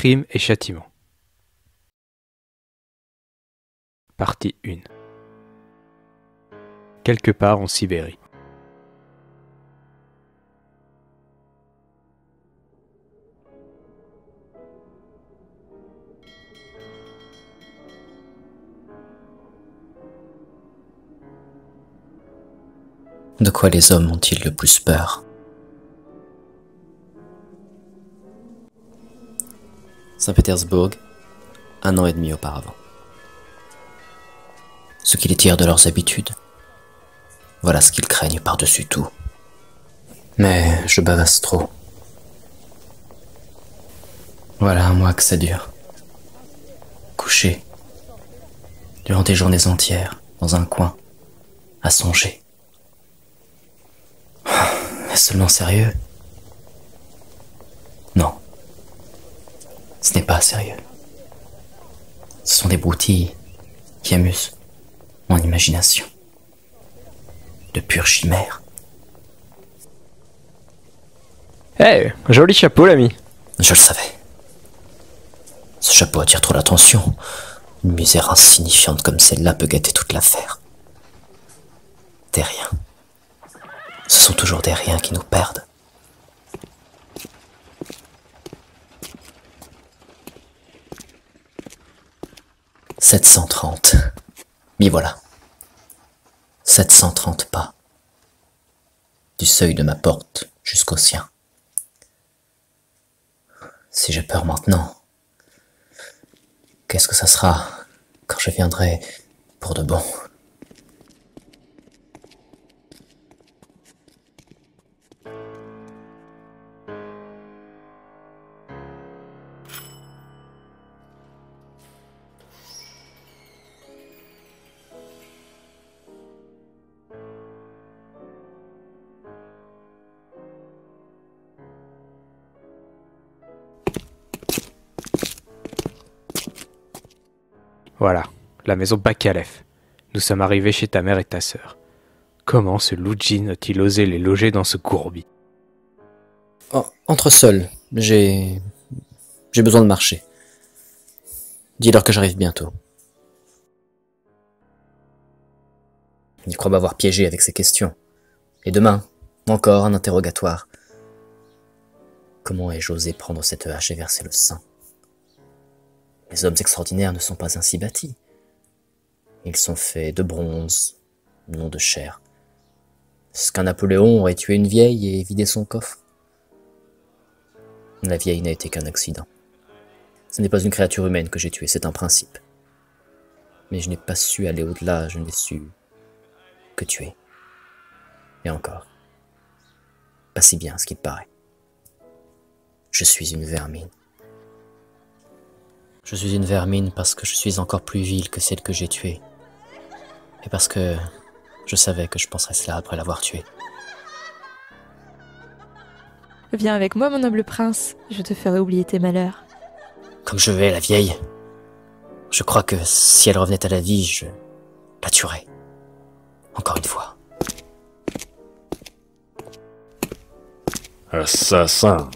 Crime et châtiment. Partie 1 Quelque part en Sibérie. De quoi les hommes ont-ils le plus peur? Saint-Pétersbourg, un an et demi auparavant. Ce qui les tire de leurs habitudes, voilà ce qu'ils craignent par-dessus tout. Mais je bavasse trop. Voilà un mois que ça dure. Couché, durant des journées entières, dans un coin, à songer. Est-ce seulement sérieux Non. Ce n'est pas sérieux. Ce sont des broutilles qui amusent mon imagination. De pure chimère. Eh, joli chapeau l'ami. Je le savais. Ce chapeau attire trop l'attention. Une misère insignifiante comme celle-là peut gâter toute l'affaire. Des riens. Ce sont toujours des riens qui nous perdent. « 730. M'y voilà. 730 pas. Du seuil de ma porte jusqu'au sien. Si j'ai peur maintenant, qu'est-ce que ça sera quand je viendrai pour de bon? Voilà, la maison Bakalef. Nous sommes arrivés chez ta mère et ta sœur. Comment ce Loudjin a-t-il osé les loger dans ce courbi? Oh, Entre seuls, j'ai. J'ai besoin de marcher. Dis-leur que j'arrive bientôt. Il croit m'avoir piégé avec ses questions. Et demain, encore un interrogatoire. Comment ai-je osé prendre cette hache et verser le sang? Les hommes extraordinaires ne sont pas ainsi bâtis. Ils sont faits de bronze, non de chair. Est-ce qu'un Napoléon aurait tué une vieille et vidé son coffre La vieille n'a été qu'un accident. Ce n'est pas une créature humaine que j'ai tuée, c'est un principe. Mais je n'ai pas su aller au-delà, je n'ai su que tuer. Et encore. Pas si bien, ce qu'il paraît. Je suis une vermine. Je suis une vermine parce que je suis encore plus vile que celle que j'ai tuée. Et parce que je savais que je penserais cela après l'avoir tuée. Viens avec moi, mon noble prince, je te ferai oublier tes malheurs. Comme je vais, la vieille. Je crois que si elle revenait à la vie, je la tuerais. Encore une fois. Assassin,